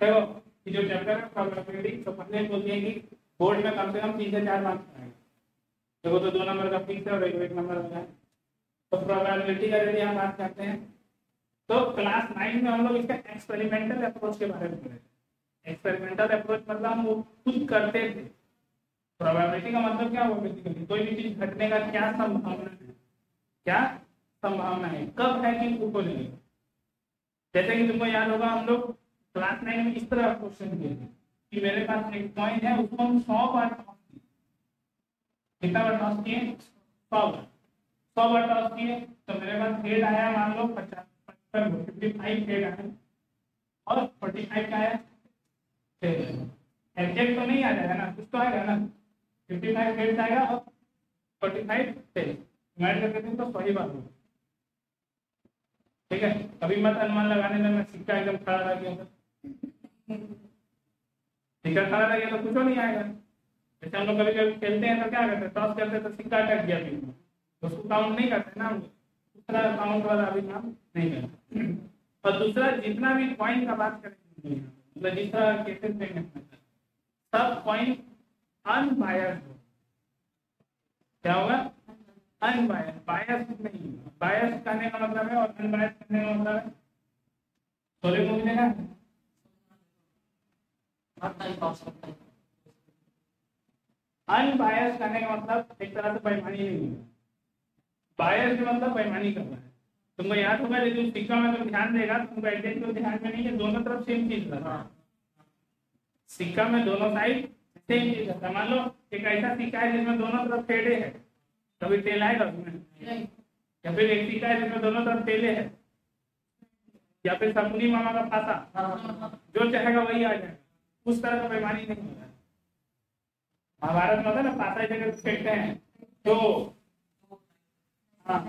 देखो ये जो चैप्टर है प्रोबेबिलिटी तो पहले बोल कि बोर्ड में कम से कम तीन से चार मार्क्स आएगा देखो तो दो नंबर का फिक्स है और एक एक नंबर का है। तो प्रोबेबिलिटी का यदि हम बात करते हैं तो क्लास नाइन में हम लोग इसका एक्सपेरिमेंटल अप्रोच के बारे में पढ़े एक्सपेरिमेंटल अप्रोच मतलब हम वो खुद करते थे। प्रोबेबिलिटी का मतलब क्या हुआ बेसिकली कोई भी चीज़ घटने का क्या संभावना है? क्या संभावना है? कब है कि उसको लेंगे जैसे कि तुमको याद होगा, हम लोग क्लास नाइन में इस तरह क्वेश्चन किए थे कि मेरे पास एक कॉइन है, उसको हम सौ बार टॉस किए। कितना बार टॉस किए? सौ बार। सौ बार टॉस किए तो मेरे पास हेड आया, मान लो पचास, पचपन फिफ्टी फाइव हेड आया और फोर्टी फाइव का आया एग्जैक्ट तो नहीं आ जाएगा ना, कुछ तो आएगा ना। फिफ्टी फाइव हेड आएगा और फोर्टी फाइव टेन डिवाइड करके तो सही बात होगा। ठीक है? अभी मत अनुमान लगाने में मैं सिक्का एकदम खड़ा रह गया था सिक्का खड़ा रह गया तो कुछ नहीं आएगा। जैसे हम लोग कभी कभी खेलते हैं तो क्या करते हैं, टॉस करते हैं तो सिक्का अटक गया बीच उसको काउंट नहीं करते ना दूसरा काउंट वाला अभी काम नहीं करते। और दूसरा, जितना भी कॉइन का बात करेंगे मतलब जिस तरह केसेस देंगे सब कॉइन अनबायस्ड हो। क्या होगा? अनबायस बायस नहीं बायस करने का मतलब है और अनबायस करने का मतलब है। सोले मूवी देखा अनबायस करने का मतलब एक तरह से बेईमानी नहीं है। बायस का मतलब बेईमानी करना है। तुमको याद होगा लेकिन सिक्का में तुम ध्यान देगा, तुमको एग्जैक्ट तो ध्यान में नहीं है, दोनों तरफ़ सेम चीज़ रहता सिक्का में दोनों साइड सेम चीज़ रहता मान लो, एक ऐसा सिक्का है जिसमें दोनों तरफ़ टेढ़े है, कभी तेल आएगा उसमें या फिर एक सिक्का है जिसमें दोनों तरफ़ तेले है, या फिर सपनी मामा का फाता जो चाहेगा वही आ जाएगा। उस तरह का बेईमानी नहीं होता महाभारत में होता ना फाता जगह फेंकते हैं तो हाँ।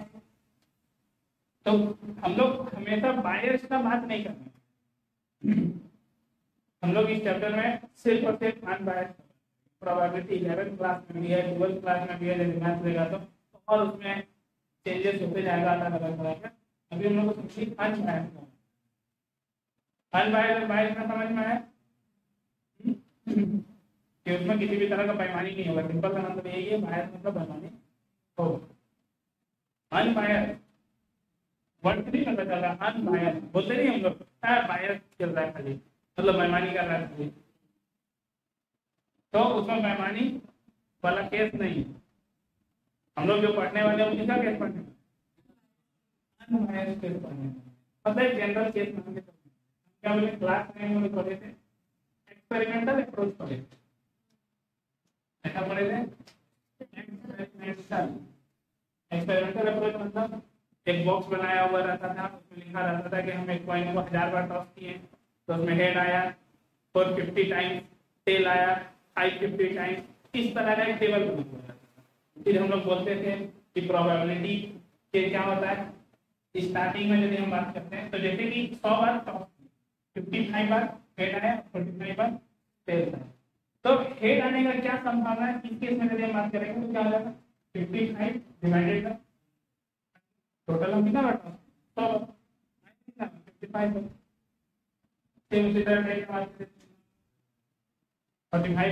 तो हम लोग हमेशा बायस का बात नहीं करना हम लोग इस चैप्टर में सिर्फ़ और सिर्फ़ अनबायस प्रोबेबिलिटी इलेवन क्लास में भी है ट्वेल्थ क्लास में भी है यदि मैथ लेगा तो और उसमें चेंजेस होते जाएगा अलग अलग तरह के अभी हम लोग को सबसे अनबायस अनबायस और बायस में समझ में आया? कि उसमें किसी भी तरह का बेईमानी नहीं होगा। सिंपल सा मतलब यही है बायस मतलब बेईमानी होगा। अनबायस वर्ड नहीं पता चल रहा अनबायस बोलते नहीं हम लोग बायस चल रहा है खाली। मतलब बेईमानी कर रहा है तो उसमें बेईमानी वाला केस नहीं है। हम लोग जो पढ़ने वाले हैं, उनका केस पढ़ने अनबायस केस पढ़ने मतलब जनरल केस मान के क्या बोले क्लास में पढ़े थे? एक्सपेरिमेंटल अप्रोच थे ऐसा पढ़े थे एक्सपेरिमेंटल एक्सपेरिमेंटल अप्रोच मतलब एक बॉक्स बनाया हुआ रहता था उसमें लिखा रहता था कि हम एक कॉइन को हज़ार बार टॉस किए तो उसमें हेड आया फोर फिफ्टी टाइम्स टेल आया फाइव फिफ्टी टाइम्स इस तरह का एक टेबल बना हुआ रहता था फिर हम लोग बोलते थे कि प्रोबेबिलिटी के क्या होता है स्टार्टिंग में यदि हम बात करते हैं तो जैसे कि सौ बार टॉस फिफ्टी फाइव बार हेड टेल तो हेड आने का क्या संभावना है? इस केस में यदि हम बात करेंगे तो क्या हो। जाएगा टोटल हम कितना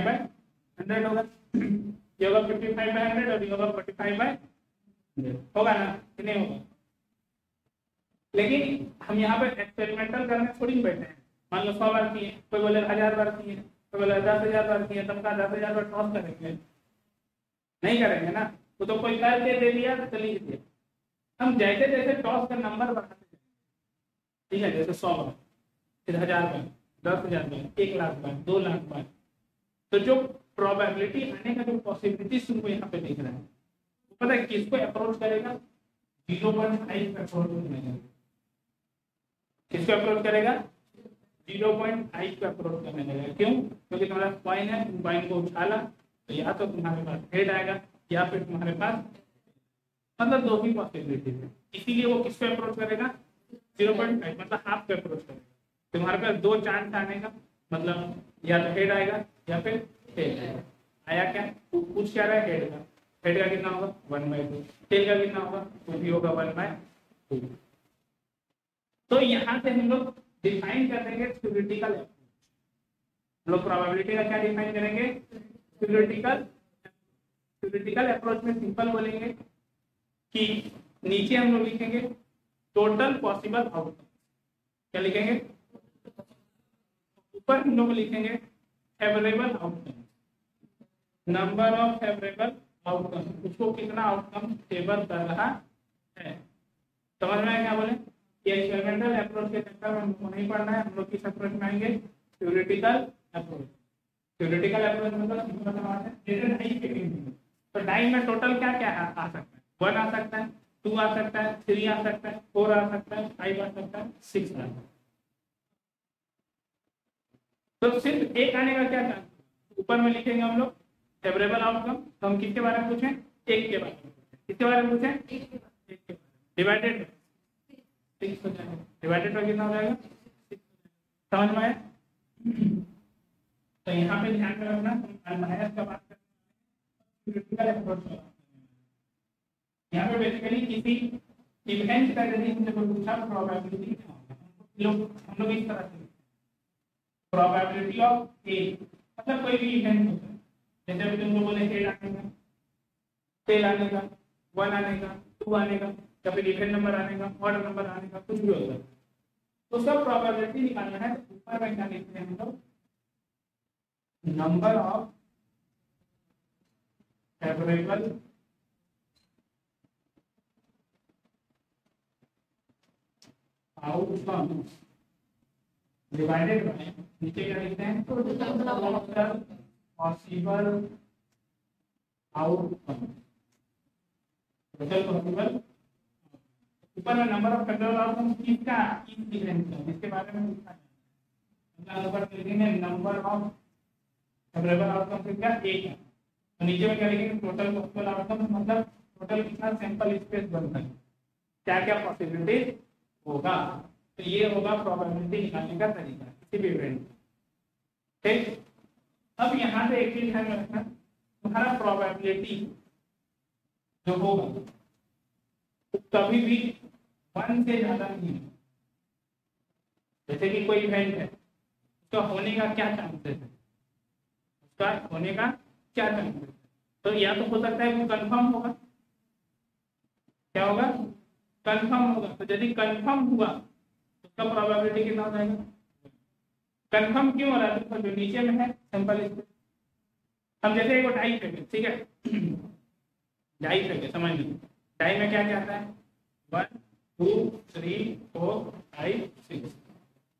बाय हंड्रेड होगा। ये होगा फिफ्टी फाइव बाय हंड्रेड और ये होगा फोर्टी फाइव बाय होगा ना? होगा? लेकिन हम यहाँ पे एक्सपेरिमेंटल करने थोड़ी बैठे हैं। मान लो सौ बार किए, कोई बोले हज़ार बार किए, कोई बोले दस हज़ार बार किए तब का दस हज़ार बार टॉस करेंगे। नहीं करेंगे ना? वो तो कोई करके दे दिया तो लिख दिया हम जैसे जैसे टॉस का नंबर बढ़ाते जाए ठीक है, जैसे सौ बार, फिर हज़ार बार, दस हज़ार बार, एक लाख बार, दो लाख बार। तो जो प्रोबेबिलिटी आने का जो पॉसिबिलिटी तुमको यहाँ पे दिख रहा है पता है किसको अप्रोच करेगा? ज़ीरो पॉइंट फाइव अप्रोच करेगा किसको अप्रोच करेगा? ज़ीरो पॉइंट फाइव पे अप्रोच करने लगेगा क्यों? क्योंकि तुम्हारा कॉइन है कॉइन को उछाला तो या तो तुम्हारे पास हेड आएगा या फिर तुम्हारे पास मतलब दो ही पॉसिबिलिटी है। इसीलिए वो किस पे अप्रोच करेगा? ज़ीरो पॉइंट फाइव मतलब हाफ़ पे अप्रोच करेगा। तुम्हारे पास दो चांस आने का मतलब या तो हेड आएगा, या फिर टेल आएगा। आया क्या? पूछ क्या रहा है हेड का? हेड का कितना होगा? वन बाई टू टेल का कितना होगा? वो भी होगा वन बाय टू तो यहाँ से हम लोग डिफाइन कर देंगे थ्योरेटिकल हम लोग प्रोबेबिलिटी का क्या डिफाइन करेंगे? थ्योरेटिकल थ्योरेटिकल अप्रोच में सिंपल बोलेंगे कि नीचे हम लोग लिखेंगे टोटल पॉसिबल आउटकम क्या लिखेंगे? ऊपर हम लोग लिखेंगे favourable outcome number of favourable outcome उसको कितना आउटकम फेवर कर रहा है? समझ में आया क्या बोले? ये एक्सपेरिमेंटल अप्रोच के चक्कर में हमको नहीं पढ़ना है हम लोग किस अप्रोच में आएँगे थ्योरेटिकल अप्रोच थ्योरेटिकल अप्रोच मतलब जैसे ढाई तीन तो ढाई में टोटल क्या क्या आ, सकता है? वन आ सकता है टू आ सकता है थ्री आ सकता है फोर आ सकता है फाइव आ सकता है सिक्स आ सकता है। तो सिर्फ़ एक आने का क्या चांस? ऊपर में लिखेंगे हम लोग फेवरेबल आउटकम तो हम किसके बारे में पूछें? एक के बारे में किसके बारे में पूछें? एक के बारे में। डिवाइडेड डिवाइडेड बाय कितना हो जाएगा? समझ में आया तो यहाँ पे ध्यान में रखना अनबायस का बात करते हैं। यहाँ पे बेसिकली किसी इवेंट का यदि हमसे कोई पूछा प्रोबेबिलिटी क्या होगा? लोग, हम लोग इस तरह से प्रोबेबिलिटी ऑफ़ ए मतलब कोई भी इवेंट होता है। जैसे अभी तुमको बोले एट आने का टेल आने का वन आने का टू आने का। या फिर इवेंट नंबर आने का ऑर्डर नंबर आने का, कुछ भी होता है। तो सब प्रोबेबिलिटी निकालना है तो ऊपर में क्या लिखते हैं हम लोग? Number of favourable outcome divided by नीचे क्या लिखते हैं? पॉसिबल आउटकम टोटल पॉसिबल ऊपर में नंबर ऑफ़ फेवरेबल आउटकम किसका किस डिफरेंस का जिसके बारे में लिखा है मतलब ऊपर लिखेंगे नंबर ऑफ़ फेवरेबल आउटकम से क्या एक है तो नीचे में क्या लिखेंगे टोटल पॉसिबल आउटकम मतलब टोटल कितना सैंपल स्पेस बनता है क्या क्या पॉसिबिलिटी होगा तो ये होगा प्रोबेबिलिटी निकालने का तरीका किसी भी इवेंट ठीक अब यहाँ पे एक चीज़ ध्यान रखना तुम्हारा प्रोबेबिलिटी जो होगा तो कभी भी वन से ज़्यादा नहीं। है जैसे कि कोई इवेंट है, उसका होने का क्या चांसेस है? उसका होने का क्या चांसेस है? तो या तो हो सकता है वो कंफर्म होगा। क्या होगा? कंफर्म होगा। तो यदि कंफर्म हुआ तो उसका प्रोबेबिलिटी कितना हो जाएगा? कंफर्म क्यों हो रहा है? तो जो नीचे में है सिंपल हम जैसे एक डाई फेंके ठीक है? डाई फेंके समझ लीजिए। डाई में क्या क्या आता है? One two three four five six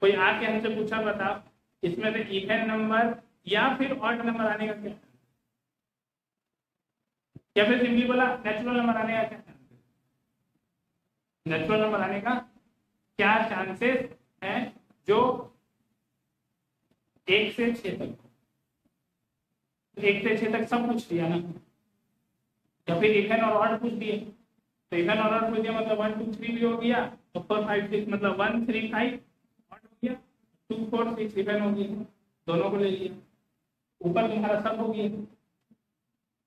कोई आके हमसे पूछा बताओ, इसमें से इवन नंबर या फिर ऑड नंबर आने का क्या? या फिर सिंपली बोला नेचुरल नंबर आने का क्या? नेचुरल नंबर आने का क्या चांसेस हैं जो एक से छह तक एक से छह तक सब पूछ दिया ना? या फिर इवन और ऑड पूछ दिए तो इवन और ऑड पूछ दिया मतलब वन टू थ्री भी हो गया तो फोर फाइव सिक्स मतलब वन थ्री फाइव ऑड हो गया टू फोर सिक्स इवन हो गया, दोनों को ले लिया। ऊपर तुम्हारा सब हो गया,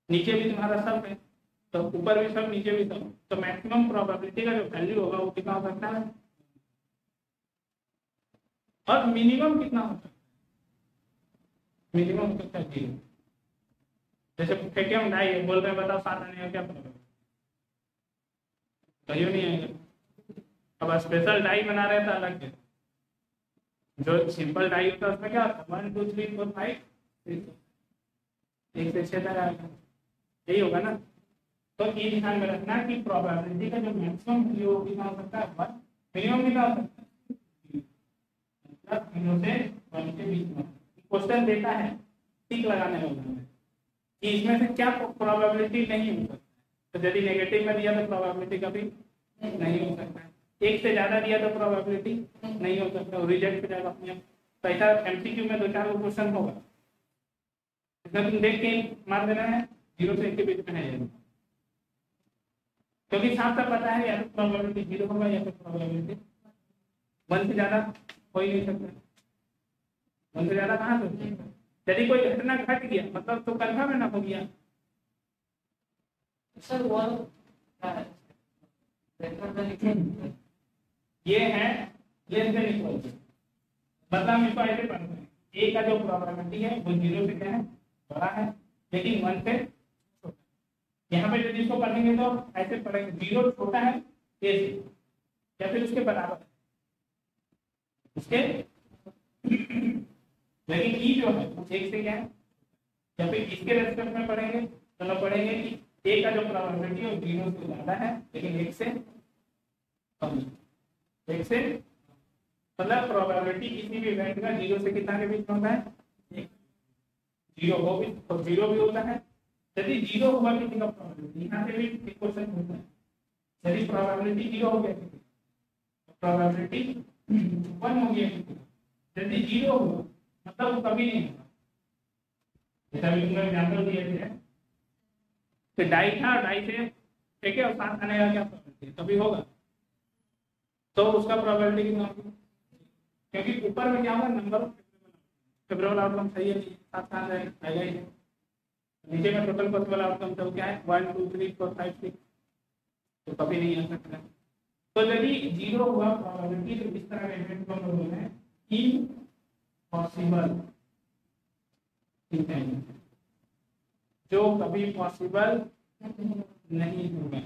नीचे भी तुम्हारा सब है तो ऊपर भी सब, नीचे भी सब तो मैक्सिमम प्रोबेबिलिटी का जो वैल्यू होगा वो कितना हो सकता है? और मिनिमम कितना हो सकता है? मिनिमम हो है ज़ीरो जैसे फेंके हम ढाई बोल रहे हैं, बताओ सात आने का क्या प्रॉब्लम कहियो नहीं आएगा। अब स्पेशल डाई बना रहे थे अलग जो सिंपल डाई है उसमें क्या one two three four five एक से छह तक यही होगा ना? तो ये ध्यान में रखना कि प्रोबेबिलिटी का जो मैक्सिमम वैल्यू कितना हो सकता है? वन मिनिमम कितना हो सकता है? ज़ीरो से वन के बीच में। क्वेश्चन देता है टिक लगाने है कि इसमें से क्या प्रोबेबिलिटी नहीं हो सकता तो यदि नेगेटिव में दिया तो प्रोबेबिलिटी कभी नहीं हो सकता एक से ज़्यादा दिया तो प्रोबेबिलिटी नहीं हो सकता रिजेक्ट हो जाएगा अपने तो ऐसा एमसीक्यू में दो चार क्वेश्चन होगा। इसमें तुम देख के मार देना है ज़ीरो से एक के बीच में है क्योंकि साफ़ साफ़ पता है या तो प्रोबेबिलिटी ज़ीरो होगा या फिर प्रोबेबिलिटी वन से ज़्यादा हो ही नहीं सकता। वन से ज़्यादा कहाँ से यदि कोई घटना घट गया मतलब तो कंफर्म है ना हो गया। वो ये है लेस मतलब इसको ऐसे पढ़ते हैं। ए का जो प्रोबेबिलिटी है, वो ज़ीरो से क्या है, बड़ा है, लेकिन वन से यहाँ पे यदि इसको पढ़ेंगे तो ऐसे पढ़ेंगे। ज़ीरो छोटा है ए से। या फिर उसके बराबर उसके? लेकिन ई जो है एक से क्या है? या फिर इसके रेस्पेक्ट में पढ़ेंगे तो पढ़ेंगे कि ए का जो प्रोबेबिलिटी है ज़ीरो से ज़्यादा है, लेकिन एक से कम एक से मतलब प्रोबेबिलिटी किसी भी इवेंट का ज़ीरो से कितना के बीच में होता है? ज़ीरो हो भी तो ज़ीरो भी होता है। यदि ज़ीरो हुआ किसी का प्रोबेबिलिटी यहाँ से भी एक क्वेश्चन होता है। यदि प्रोबेबिलिटी ज़ीरो हो गया प्रोबेबिलिटी वन हो गया यदि ज़ीरो हुआ मतलब वो कभी नहीं होगा। जैसा अभी तुमने एग्ज़ाम्पल दिए थे तो डाई था, डाई से ठीक है और साथ आने का क्या प्रोबेबिलिटी कभी होगा। तो उसका प्रोबेबिलिटी कितना होगी? क्योंकि ऊपर में क्या होगा नंबर फेवरेबल आउटकम सही है साथ साथ आएगा ही है नीचे में टोटल पॉसिबल आउटकम तो क्या है? One two three four five six तो कभी नहीं आ सकता। तो यदि ज़ीरो हुआ प्रोबेबिलिटी तो इस तरह का इवेंट को हम लोग हैं इम्पॉसिबल इवेंट जो कभी पॉसिबल नहीं होगा।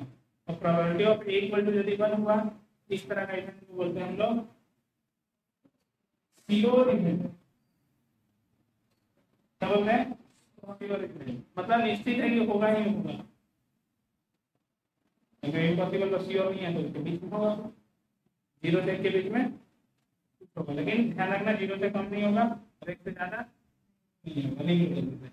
और probability of A equal to यदि हुआ, इस तरह का इवेंट को बोलते हैं हम लोग। सियोर इवेंट क्या बोलते हैं? मतलब निश्चित है कि होगा ही होगा। क्योंकि इम्पॉसिबल तो सियोर नहीं है तो इसके बीच में होगा। ज़ीरो से के बीच में होगा। लेकिन ध्यान रखना ज़ीरो से कम नहीं होगा। और एक से ज़्यादा नहीं होगा। नहीं होगा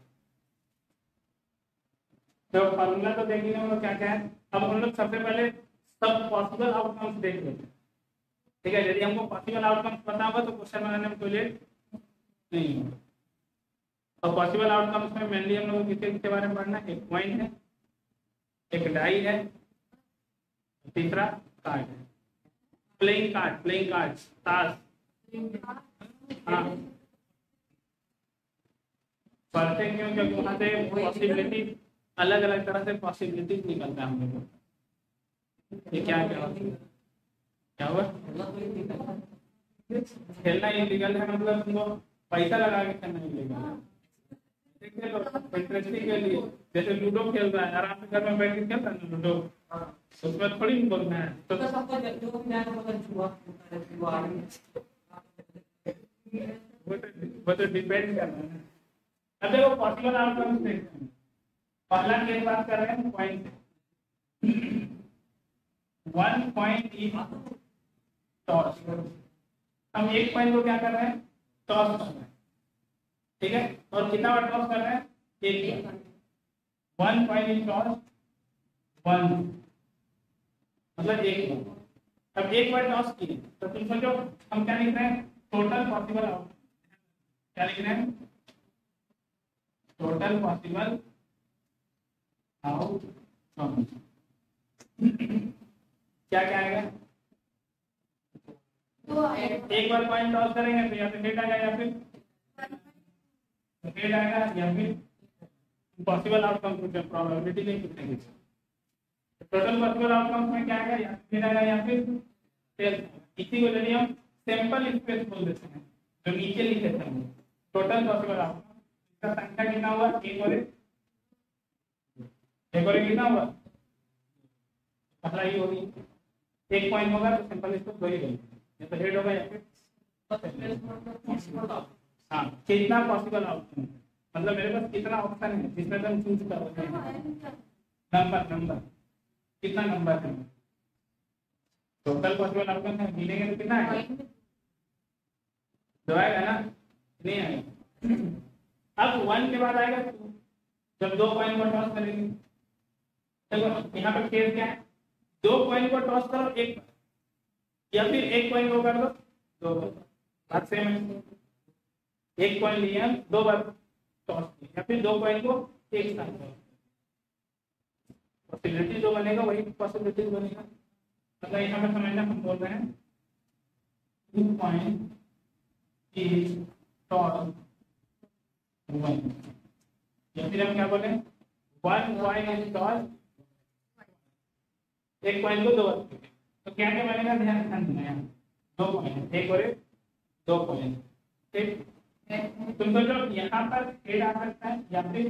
तो फॉर्मूला तो देखेंगे हम लोग क्या क्या है। अब हम लोग सबसे पहले सब पॉसिबल आउटकम्स देख लेते हैं। ठीक है, यदि हमको पॉसिबल आउटकम्स पता होगा तो क्वेश्चन बनाने में कोई लेट नहीं होगा और पॉसिबल आउटकम्स में मेनली हम लोग किसके किसके बारे में पढ़ना एक पॉइंट है, एक डाई है, तीसरा कार्ड है। प्लेइंग कार्ड प्लेइंग कार्ड ताश हाँ। पढ़ते क्यों? क्योंकि वहाँ से पॉसिबिलिटी अलग अलग तरह से पॉसिबिलिटीज निकलता है हम लोग ये क्या क्या? क्या हुआ? खेलना इलीगल है मतलब तुमको पैसा लगा के खेलना इलीगल है। तो के लिए, जैसे लूडो खेल रहा है, आराम से घर में बैठ के खेल रहा है लूडो। उसमें थोड़ी बोलना है। तो वो तो वो तो डिपेंड करना है। अब देखो पॉसिबल आउटकम्स देखते हैं। पहला केस बात कर रहे हैं point one point is toss हम एक पॉइंट को क्या कर रहे हैं? टॉस कर रहे हैं. ठीक है? और कितना बार टॉस कर रहे हैं? एक one point is toss one मतलब एक अब एक बार टॉस किए तो तुम सोचो, हम क्या लिख रहे हैं? टोटल पॉसिबल क्या लिख रहे हैं? टोटल पॉसिबल आउटकम क्या क्या आएगा? एक बार पॉइंट टॉस करेंगे तो या फिर डेट आएगा या फिर डेट आएगा या फिर पॉसिबल आउटकम कुछ प्रोबेबिलिटी नहीं पूछेंगे टोटल पॉसिबल आउटकम में क्या आएगा? या फिर आएगा या फिर टेल इसी को यदि हम सैंपल स्पेस बोल देते हैं, जो नीचे लिखे थे टोटल पॉसिबल आउटकम इसका संख्या कितना हुआ? एक और एक। और एक कितना हुआ ही होगी। एक पॉइंट होगा तो सिंपल इसको दो ही या तो हेड होगा या फिर हाँ कितना पॉसिबल आउटकम मतलब मेरे पास कितना ऑप्शन है? जिसमें तुम चूज़ कर सकते हैं। नंबर नंबर कितना नंबर है? टोटल पॉसिबल आउटकम है? मिलेंगे तो कितना है दो आएगा ना? नहीं आएगा। अब वन के बाद आएगा टू जब दो पॉइंट को टॉस करेंगे। देखो यहाँ पर केस क्या है। दो पॉइंट को टॉस करो, एक या फिर एक पॉइंट को कर दो दो बार। सेम एक पॉइंट लिया दो बार टॉस या फिर दो पॉइंट को एक साथ पॉसिबिलिटी जो बनेगा, वही पॉसिबिलिटी बनेगा। मतलब यहाँ पर समझना, हम बोल रहे हैं। Two point is toss one या फिर हम क्या बोले वन पॉइंट इज़ टॉस एक पॉइंट को दो बार तो क्या क्या बनेगा ध्यान ध्यान देना यहाँ। दो पॉइंट एक और एक, दो पॉइंट ठीक? तुम सोचो यहाँ पर हेड आ सकता है, या फिर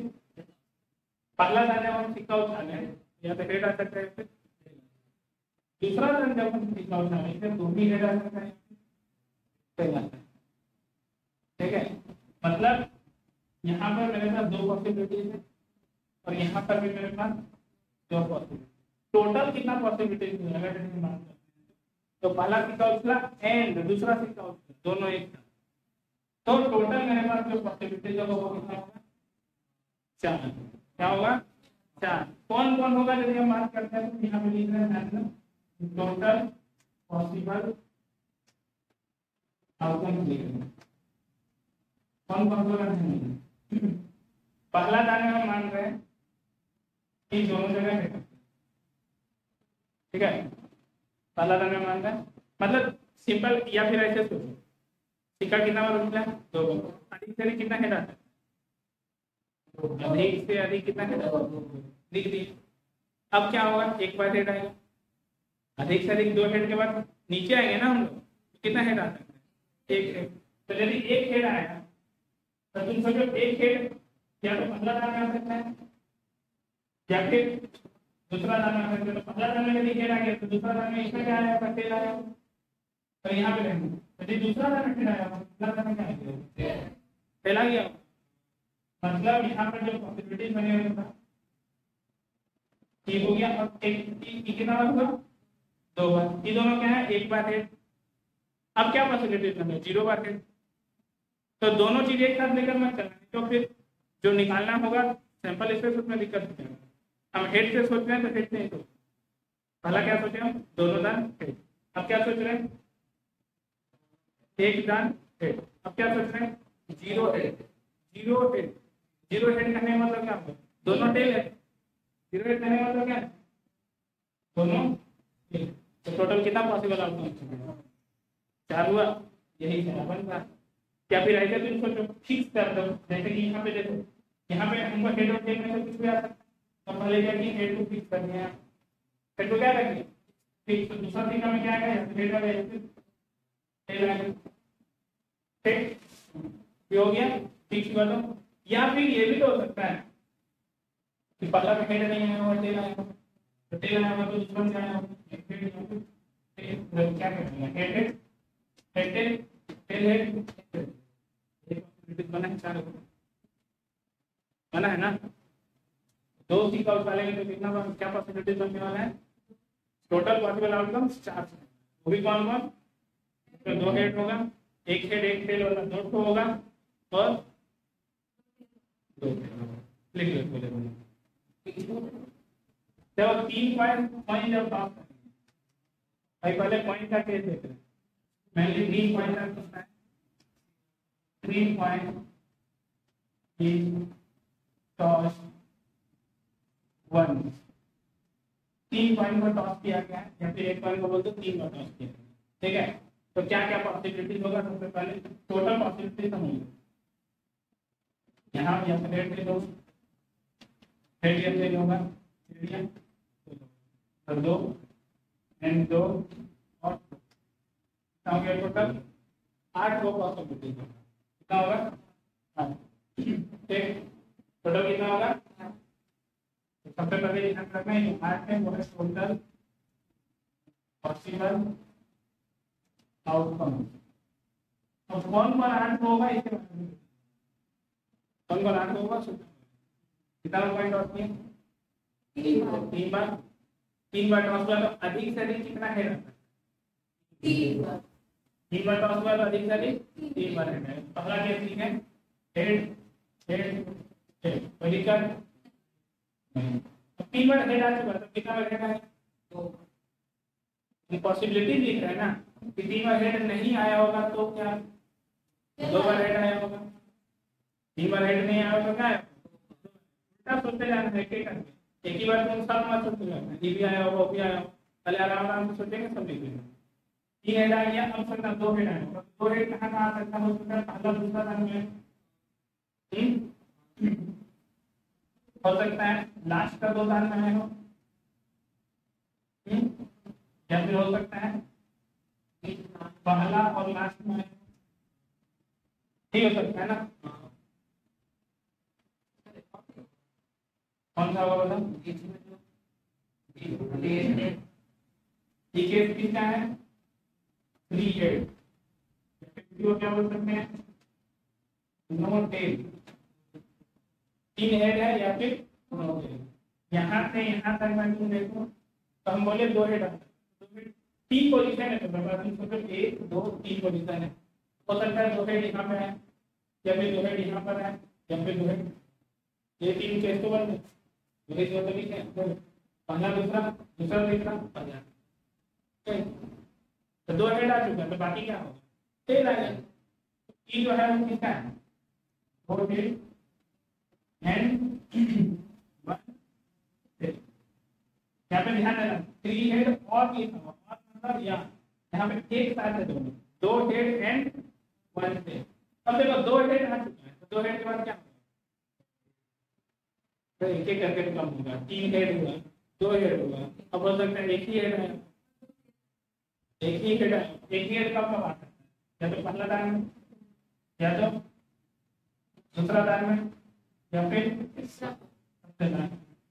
पहला दाने हम सिक्का उठाने या तो हेड आ सकता है फिर दूसरा दान जब हम सिक्का उठाने फिर दो भी हेड आ सकता है ठीक है? मतलब यहाँ पर मेरे पास दो पॉसिबिलिटीज है, और यहाँ पर भी मेरे पास दो पॉसिबिलिटी टोटल कितना पॉसिबिलिटीज है? अगर बात करते हैं तो पहला सिक्का उछला एंड दूसरा सिक्का उछला दोनों एक तो टोटल मेरे पास जो पॉसिबिलिटी होगा वो कितना होगा? चार। क्या होगा? चार। कौन कौन होगा यदि हम बात करते हैं तो यहाँ पे लिख रहे हैं टोटल पॉसिबल आउटकम लिख रहे हैं। कौन कौन होगा? नहीं। पहला दाने हम मान रहे हैं कि दोनों जगह ठीक है? पहला दाने मान रहे हैं। मतलब सिंपल या फिर ऐसे सोचो। सिक्का कितना बार उछला दो बार। अधिक से अधिक कितना है अधिक से अधिक कितना हेड लिख दी अब क्या होगा? एक बार हेड आएगा अधिक से अधिक दो हेड के बाद नीचे आएँगे ना हम लोग? कितना हेड आता है? एक हेड तो यदि एक हेड आएगा तो तुम सोचो एक हेड या तो पहला दाना आ सकता है। या फिर दूसरा दाना है तो पहला दाना हेड आ गया तो दूसरा दाना इसमें क्या आया टेल आया तो यहाँ पे रहेंगे यदि दूसरा दाना फिर आया दूसरा दाना क्या आएगा पहला गया मतलब यहाँ पर जो पॉसिबिलिटीज बने हुए था ये हो गया, अब एक कितना हुआ दो बार। ये दोनों क्या है? एक बार है। अब क्या पॉसिबिलिटीज बने? ज़ीरो बार है। तो दोनों चीज़ एक साथ लेकर मत चलना तो फिर जो निकालना होगा सैंपल स्पेस उसमें दिक्कत हो जाएगा हम हेड से सोच रहे हैं तो हेड नहीं सोच पहला क्या सोचे हम? दोनों दान हेड अब क्या सोच रहे हैं? एक दान हेड अब क्या सोच रहे हैं? Zero head zero head zero head कहने का मतलब क्या होगा? दोनों टेल है। ज़ीरो हेड कहने का मतलब क्या है? दोनों तो टोटल कितना पॉसिबल आउटकम चार हुआ। यही है बन रहा क्या फिर ऐसे तुम सोचो। फिक्स कर दो। जैसे कि यहाँ पे देखो। यहाँ पे हमको हेड और टेल में से कुछ भी आ सकता तो पहले क्या कि हेड फिक्स कर दिया। हेड को क्या रखेंगे फिक्स तो दूसरा तरीका में क्या है हेड का गया फिर टेल आ गया ठीक हो गया। फिक्स हुआ तो। या फिर ये भी तो हो सकता है कि पहला में हेड नहीं आया और टेल आया। तो टेल आया तो दूसरा में आया करना है head head head head tail head बना है चार बना है ना दो सीखा उछालेंगे तो कितना क्या पॉसिबिलिटी बनने वाला है? टोटल पॉसिबल आउटकम्स चार वो भी कौन कौन तो दो हेड होगा, एक हेड एक टेल वाला दो ठो होगा, और दो लिख लो बोले बोले जब तीन पॉइंट पॉइंट जब टॉप भाई पहले पॉइंट का केस देख रहे हैं। मैंने तीन पॉइंट का पूछना है। तीन पॉइंट is टॉस वन तीन पॉइंट पर टॉस किया गया है। या फिर एक पॉइंट को बोल दो तीन पर टॉस किया ठीक है? तो क्या क्या पॉसिबिलिटीज होगा? सबसे पहले टोटल पॉसिबिलिटी समझ यहाँ या फिर हेड दे दो। हेड या दे होगा? तो दो। एंड दो। और कितना हो गया टोटल आठ गो पॉसिबिलिटीज होगा। कितना होगा? हाँ ठीक? टोटल कितना होगा? पहले ध्यान रखना है है वो है टोटल पॉसिबल आउटकम तो कौन कौन आठ होगा इसके बारे में कौन कौन आठ होगा कितना पॉइंट और तीन तीन बार? तीन बार टॉस हुआ तो अधिक से अधिक कितना है? तीन बार। टॉस हुआ तो अधिक से अधिक तीन बार है। पहला केस ठीक है? हेड हेड हेड कोई दिक्कत? तीन बार हेड आ चुका तो कितना बार। हेड तो पॉसिबिलिटी लिख रहे हैं ना, कि तीन बार हेड नहीं आया होगा तो क्या? दो बार हेड आया होगा। तीन बार हेड नहीं आया होगा, क्या उल्टा सोचते जाना है करके एक ही बार तुम सब मत सोचते जाना ये भी आया होगा, वो भी आया होगा। पहले आराम आराम से सोचेंगे, सब लिख लेंगे। तीन हेड आ गया अब सोचना दो हेड आया दो हेड कहाँ कहाँ सकता हो? सकता है पहला, दूसरा दान में हो सकता है लास्ट का दो दान में हो? या फिर हो सकता है पहला और लास्ट में ठीक हो सकता है ना? कौन सा होगा बताओ? केस किसका है? थ्री को क्या बोल सकते हैं? नो टेल तीन हेड है या फिर टेल यहाँ से यहाँ तक मैं तुम देखो तो हम बोले दो हेड तो तीन पोजीशन है तो एक, दो, तीन पोजीशन है। हो सकता है दो हेड यहाँ पे है, या फिर दो हेड यहाँ पर है, या फिर दो हेड ये तीन केस तो बन गए। तो पहला दूसरा दूसरा तीसरा, पहला। तो दो हेड आ चुका है तो बाकी क्या होगा टेल आएगा ई जो है वो किसका है? दो हेड एंड यहाँ पे ध्यान देना थ्री हेड और और मतलब यहाँ यहाँ पे एक साथ है दोनों दो हेड एंड वन टेल अब देखो, दो हेड आ चुका है तो दो हेड के बाद क्या होगा? तो एक एक करके कम होगा। तीन हेड हुआ दो हेड हुआ अब हो सकता है, एक ही हेड है। एक ही हेड है। एक ही हेड कब कब आता है? या तो पहला दान में, या तो दूसरा दान में। या फिर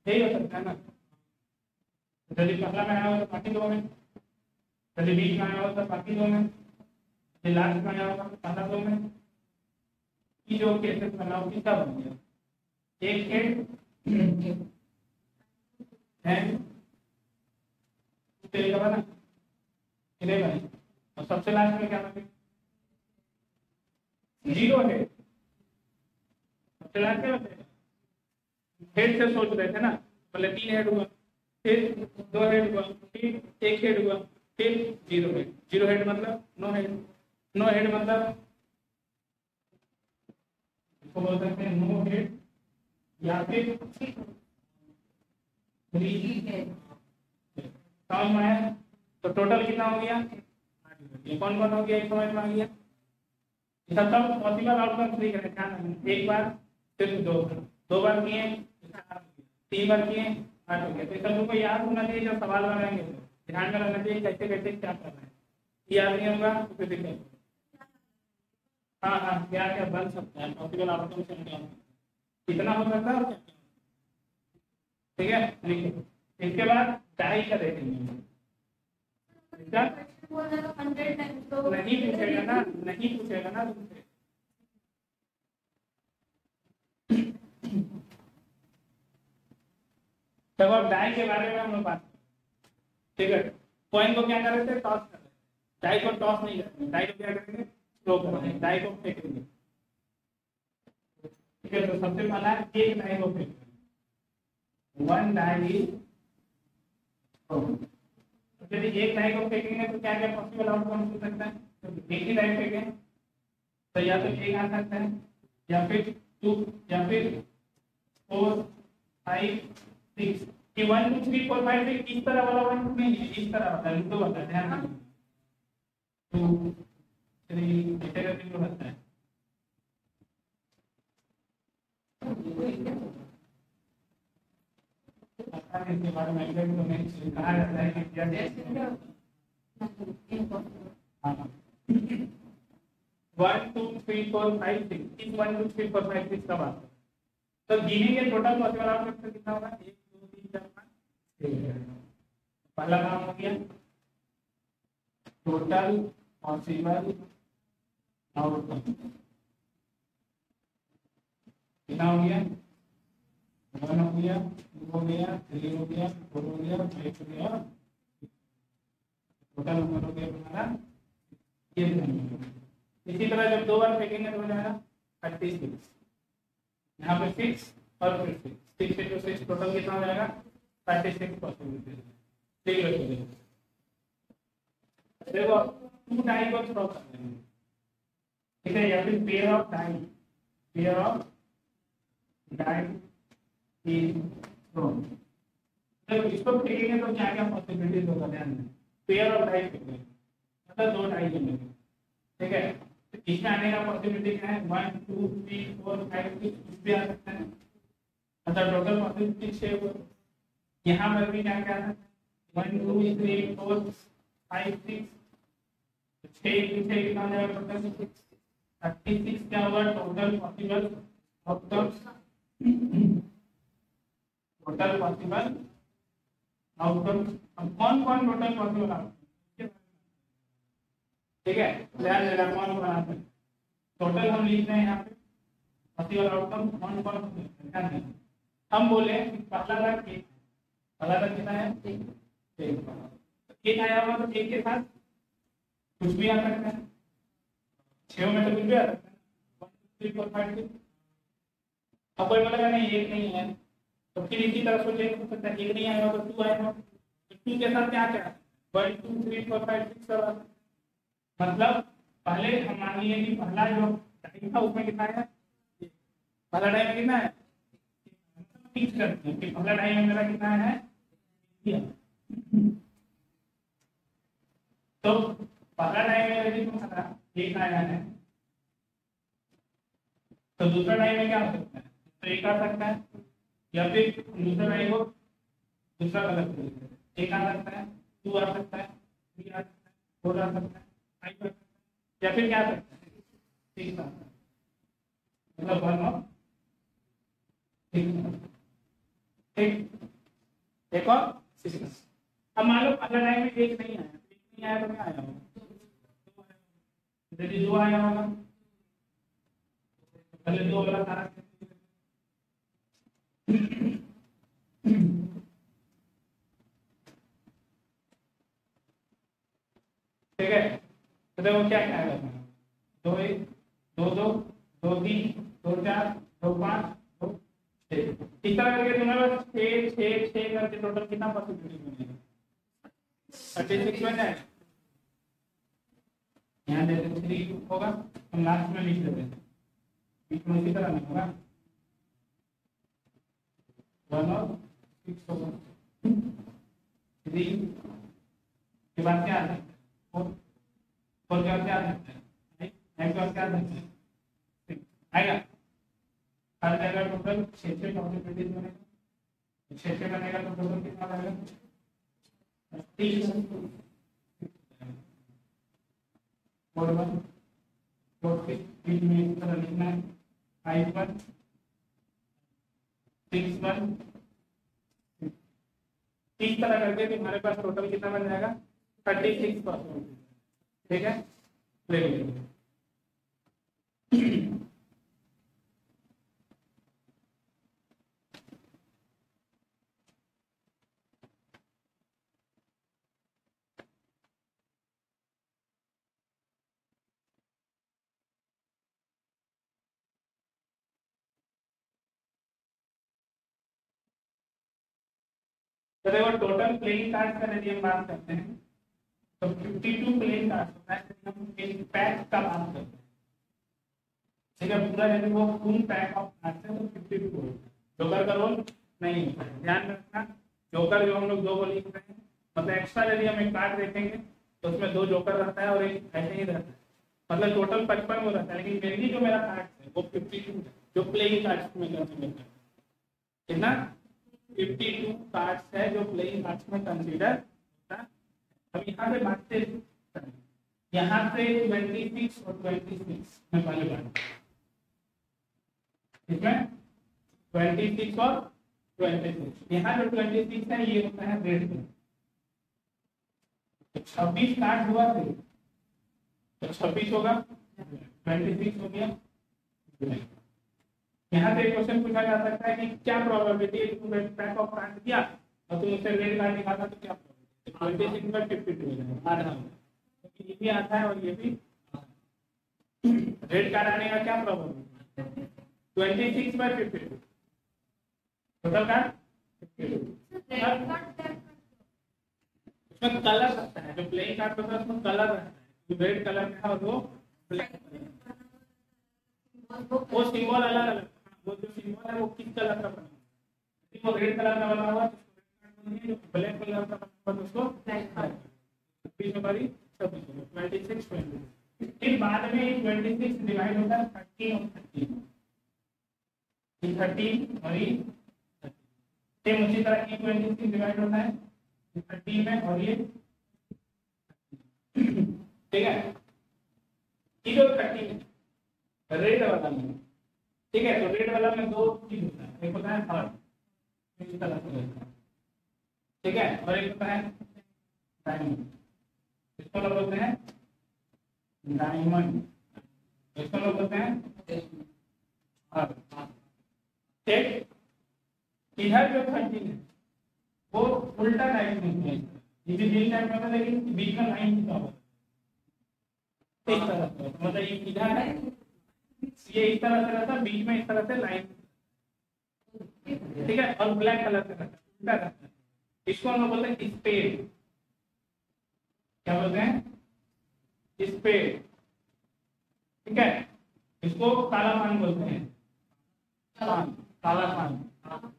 यही हो सकता है ना। यदि पहला में आया हो तो बाकी दो में। यदि बीच में आया हो तो बाकी दो में। यदि लास्ट में आया होगा तो पहला दो में। ये जो केसेस बना हो किसका बन गया? एक हेड एंड तेरे का बना बने और सबसे लास्ट में क्या बने ज़ीरो है। में बचेगा हेड से सोच रहे थे ना? पहले तीन हेड हुआ, फिर दो हेड हुआ, फिर एक हेड हुआ, फिर ज़ीरो हेड ज़ीरो हेड मतलब नो हेड नो हेड मतलब इसको हैं नो हेड या फिर थ्री आया तो टोटल कितना हो गया? ये कौन कौन हो गया? समझ में आ गया? सब सब पॉसिबल आउटकम थ्री का ध्यान एक बार सिर्फ़ दो दो बार किए तीन बार किए आठ हो गया। तो सबको याद होना चाहिए जब सवाल बनाएँगे तो। ध्यान में रखना चाहिए कैसे कैसे क्या करना है। याद नहीं होगा तो फिर दिक्कत हाँ हाँ क्या क्या बन सकता है। पॉसिबल निकालना कितना हो सकता है ठीक है? लिखो। इसके बाद का देखेंगे नहीं पूछेगा ना नहीं पूछेगा ना तुमसे तब अब डाई के बारे में हम लोग बात ठीक है? कॉइन को क्या कर रहे थे? टॉस कर रहे डाई को टॉस नहीं करेंगे डाई को क्या करेंगे? थ्रो करेंगे डाई को फेंकेंगे ठीक है तो सबसे पहला एक डाई को फेंकेंगे वन डाई इज़ यदि एक डाई को फेंकेंगे तो क्या क्या पॉसिबल आउटकम हो सकता है? तो एक ही डाई फेंकें तो या तो एक आ सकता है, या फिर टू या फिर four five six one two three four five six इस तरह वाला वन नहीं है इस तरह वाला लूडो वाला ध्यान रखना टू थ्री ऐसे करके लूडो होता है इसके बारे में एग्जैक्ट तो नहीं कहा जाता है कि क्या one two three four five six इस one two three four five six का बात तो गिनेंगे टोटल पॉसिबल आउटकम तो कितना होगा एक पहला काम हो गया टोटल पॉसिबल आउटकम कितना हो गया वन हो गया टू हो गया थ्री हो गया फोर हो गया फाइव हो गया टोटल नंबर हो गया हमारा ये नंबर इसी तरह जब दो बार फेंकेंगे तो हो जाएगा थर्टी सिक्स यहाँ पे सिक्स और फिर सिक्स इंटू सिक्स टोटल कितना हो जाएगा? थर्टी सिक्स पॉसिबिलिटी ठीक है। देखो टू को थ्रो ठीक है, या फिर pair of die pair of जब इसको तो क्या क्या पॉसिबिलिटीज होगा, ध्यान में पेयर ऑफ़ फेंकेंगे मतलब दो जमेंगे ठीक है? तो इसमें आने का पॉसिबिलिटी क्या है? One two three four five six भी आ सकता है। मतलब टोटल पॉसिबिलिटी छः हुआ यहाँ पर भी क्या क्या है one two three four five six छः इंटू छः कितना हो जाएगा? टोटल थर्टी सिक्स क्या होगा total possible outcomes total possible outcomes अब कौन कौन टोटल पॉसिबल आउटकम ठीक है? ध्यान देना, कौन कौन आते हैं टोटल हम लिख रहे हैं यहाँ पे। पॉसिबल आउटकम कौन कौन? ध्यान देना। हम बोले कि पहला रंग एक पहला रंग कितना है? एक आया हुआ तो एक के साथ कुछ भी आ सकता है। छह में तो कुछ भी आ सकता है। One two three four five six अब कोई बोलेगा नहीं एक नहीं है। तो फिर इसी तरह सोचे हो सकता है एक नहीं आएगा तो टू आएगा। तो टू के साथ क्या क्या one two three four five six सब मतलब पहले हम मान लिए कि पहला जो टाइम था उसमें कितना है पहला टाइम कितना है? फिक्स करते हैं कि पहला टाइम मेरा कितना है? तो पहला टाइम में यदि तुम्हारा एक आया है। तो दूसरा टाइम में क्या हो सकता है? तो एक आ सकता है, या फिर दूसरा टाइम को दूसरा गलत तरीके एक आ सकता है टू आ सकता है थ्री आ सकता है फोर आ सकता है फाइव आ सकता है, या फिर क्या सकता है? सिक्स आ सकता है। मतलब वन और सिक्स सिक्स अब मान लो पहला टाइम में एक नहीं आया। एक नहीं आया तो क्या आया होगा यदि दो आया होगा पहले दो वाला सारा ठीक है? तो देखो क्या क्या है? दो एक, दो दो दो तीन, दो चार, दो पाँच इस तरह करके तुम्हारे पास छः छः छः करके टोटल कितना पॉसिबिलिटी बनेगा थर्टी सिक्स बन जाएगा यहाँ जैसे थ्री होगा, हम लास्ट में लिख देते हैं। बीच में इसी तरह नहीं होगा? वन और सिक्स होगा। थ्री के बाद क्या आ सकता है? फोर फोर के बाद क्या आ सकता है? नाइन के बाद क्या आ सकता है? आएगा? हर जगह टोटल छः छः पॉसिबिलिटीज बनेगा छः बनेगा तो टोटल कितना बनेगा तीस फोर वन बीच में इस तरह लिखना है। वन सिक्स वन इस तरह करके तुम्हारे पास टोटल कितना बन जाएगा? थर्टी सिक्स परसेंट ठीक है? देखो टोटल प्लेइंग कार्ड का यदि हम बात करते हैं तो 52 प्लेइंग कार्ड होता है हम एक पैक का बात करते हैं। ठीक है, पूरा यदि वो फुल पैक ऑफ़ कार्ड है तो 52 होता है। जोकर का रोल नहीं है ध्यान रखना जोकर जो हम लोग दो को रहे हैं मतलब एक्स्ट्रा यदि हम एक कार्ड देखेंगे तो उसमें दो जोकर रहता है और एक ऐसे ही रहता है। मतलब टोटल पचपन वो रहता है, लेकिन मेनली जो मेरा कार्ड है, वो 52 है, जो प्लेइंग कार्ड में करते कितना 52 कार्ड्स है जो प्लेइंग कार्ड्स में कंसीडर होता है। अब यहाँ से बात यहाँ से 26 और 26 में पहले बात इसमें 26 और 26 यहाँ जो 26 है, ये होता है रेड में। तो 26 कार्ड हुआ थे तो 26 होगा। 26 हो गया। यहाँ एक क्वेश्चन पूछा जा सकता है कि क्या प्रोबेबिलिटी है कि तुम पैक ऑफ़ कार्ड किया? और तुम उसे रेड कार्ड दिखाता तो क्या ट्वेंटी सिक्स आधा ये भी आता है और ये भी रेड कार्ड आने का क्या probability twenty six by fifty two total card उसमें कलर रहता है। जो प्लेइंग कार्ड होता है, उसमें कलर रहता है। जो रेड कलर का वो वो सिंबल अलग अलग वो जो सिंबल है, वो किस कलर का बना हुआ है? वो रेड कलर का बना हुआ है ब्लैक कलर का बना हुआ है उसको बीस हमारी छब्बीस ट्वेंटी सिक्स ट्वेंटी फिर बाद में ट्वेंटी सिक्स डिवाइड होता है थर्टीन और थर्टीन थर्टीन और ये सेम उसी तरह की ट्वेंटी सिक्स डिवाइड होता है थर्टीन में और ये ठीक है? ये जो थर्टीन है, रेड वाला में ठीक है तो रेड वाला में दो चीज़ होता है। एक होता है हार्ट इस तरह से रहता है। ठीक है, और एक होता है डायमंड इसको लोग बोलते हैं डायमंड इसको लोग बोलते हैं ठीक? इधर जो है, वो उल्टा टाइप में है। भी टाइप में लेकिन बीच में लाइन होता है। इस तरह मतलब इधर है ये इस तरह से रहता बीच में इस तरह से लाइन ठीक है? और ब्लैक कलर से रहता है। इसको हम बोलते हैं स्पेड क्या बोलते हैं? स्पेड ठीक है? इसको काला पान बोलते हैं। पान काला पान। हाँ,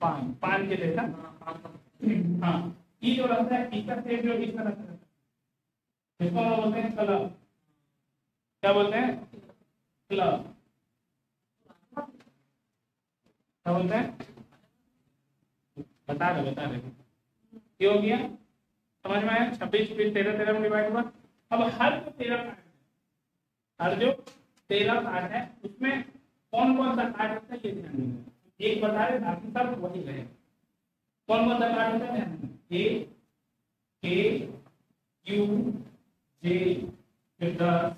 पान पान के जैसा हाँ ये जो रहता है इसका शेप जो इस तरह से रहता है। इसको हम बोलते हैं कलर क्या बोलते हैं? क्या बोलते हैं? बता रहे बता रहे ये हो गया। समझ में आया? छब्बीस छब्बीस, तेरह तेरह में डिवाइड हुआ। अब हर जो तेरह पार्ट है, हर जो तेरह पार्ट है, उसमें कौन कौन सा पार्ट होता है, ये ध्यान देना। एक बता रहे, बाकी सब वही रहे कौन कौन सा पार्ट होता है? ए, के, यू, जे दस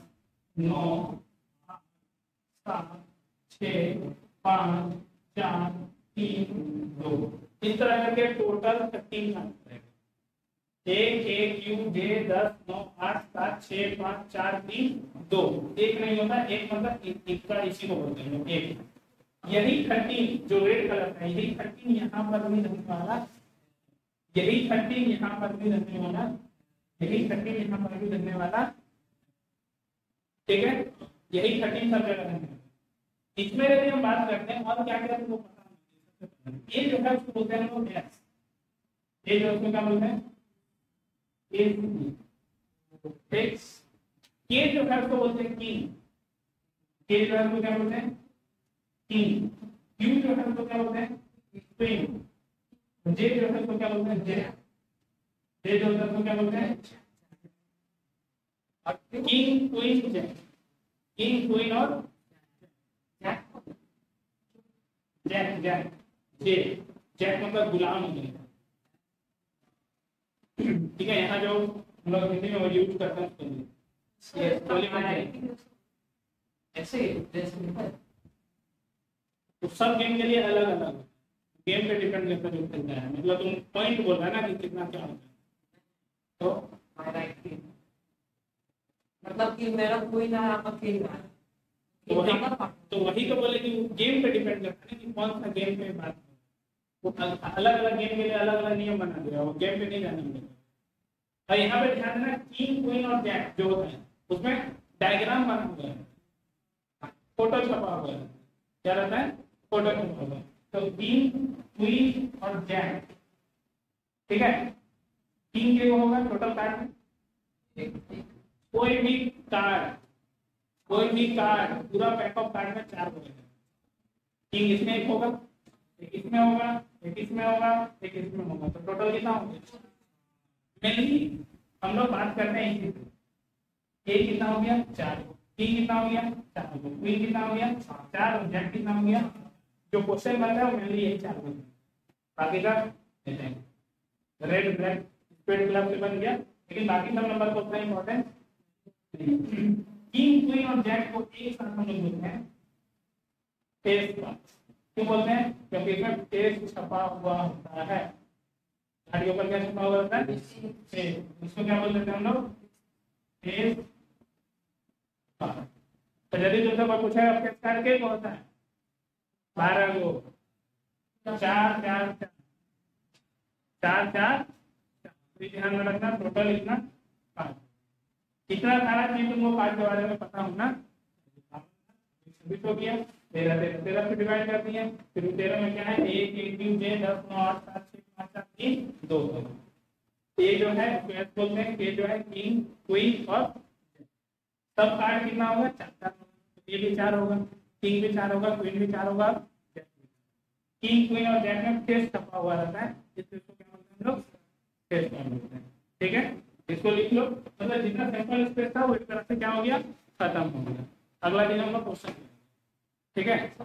नौ सात छ चार तीन दो। इस तरह करके टोटल तीन एक एक यू जे दस नौ आठ सात छह पाँच चार तीन दो। एक नहीं होता एक मतलब एक, एक का इसी को बोलते हैं एक। यही थर्टीन जो रेड कलर है यही थर्टीन यहाँ पर भी रहने वाला यही थर्टीन यहाँ पर भी रहने वाला यही थर्टीन यहाँ पर भी रहने वाला ठीक है? यही थर्टीन सब जगह वाला इसमें यदि हम बात करते हैं, और क्या क्या तुमको पता चाहिए। ये जो है, उसको बोलते हैं लोग गैस ये जो है? उसको क्या बोलते हैं एक्स के जो है, उसको बोलते हैं के जो है, उसको क्या बोलते हैं? किंग क्यू जो है, उसको क्या बोलते हैं? क्वीन जे जो है, उसको क्या बोलते हैं? जे जे जो है, उसको क्या बोलते हैं? King queen jack king queen और जैक जैक जे जैक मतलब गुलाम हो ठीक है यहाँ जो हम लोग हिंदी में यूज़ करते हैं उसके लिए। ये बोली में ऐसे जैसे तो सब गेम के लिए अलग अलग। गेम पे डिपेंड करता है जो खेलता है। मतलब तुम पॉइंट बोल रहा है ना कि कितना क्या होता है। तो. मतलब कि मेरा कोई ना आपका किंग है। तो वही तो वही तो बोले कि गेम पे डिपेंड करता है कि कौन सा गेम पे बात वो अलग अलग गेम के लिए अलग अलग नियम बना दिया वो गेम पे नहीं जाने मिलेगा और यहाँ पे ध्यान देना किंग क्वीन और जैक जो होता है उसमें डायग्राम बना हुआ है। फ़ोटो छपा हुआ है। क्या रहता है? फ़ोटो छपा हुआ है। तो किंग क्वीन और जैक ठीक है? किंग के होगा टोटल कार्ड में कोई भी कार्ड, कोई भी कार्ड, पूरा ऑफ़ कार्ड में चार होगा किंग इसमें एक होगा, एक इसमें होगा, एक इसमें होगा, एक इसमें होगा। तो टोटल कितना होगा मेनली हम लोग बात करते हैं इसी पे ए कितना हो गया? चार। किंग कितना हो गया? चार हो गया। क्वीन कितना हो गया? चार। और जैक कितना हो गया? जो क्वेश्चन बन रहा है मेनली यही चार बन बाकी का रेड ब्लैक स्पेड क्लब से बन गया। लेकिन बाकी सब नंबर को उतना इंपॉर्टेंट किंग क्वीन और जैक को एक साथ हम लोग बोलते हैं। टेस्ट कार्ड क्यों बोलते हैं? क्योंकि इसमें टेस्ट छपा हुआ होता है। गाड़ी के ऊपर क्या छपा हुआ होता है? इसको क्या बोलते हैं हम लोग? टेस्ट तो यदि तुमसे कोई पूछे आपके कार्ड के होता है। बारह गो। चार चार चार। चार चार। ये ध्यान में रखना टोटल इतना। पाँच इतना सारा चीज़ तुमको पाँच के बारे में पता होना? तेरह तेरह तेरह से डिवाइड कर दिए फिर तेरह में क्या है? एक एक तीन छह दस, नौ, आठ, सात, छह, पाँच, सात, तीन, दो जो है बोलते हैं जो है और सब कार्ड कितना होगा? चार चार ये भी चार होगा किंग भी चार होगा क्वीन भी चार होगा। किंग क्वीन और जैक में छपा हुआ रहता है क्या बोलते हैं हम लोग? बोलते हैं। ठीक है? इसको लिख लो। मतलब जितना सैंपल स्पेस था, वो एक तरह से क्या हो गया? खत्म हो गया। अगला दिन हम लोग क्वेश्चन ठीक है?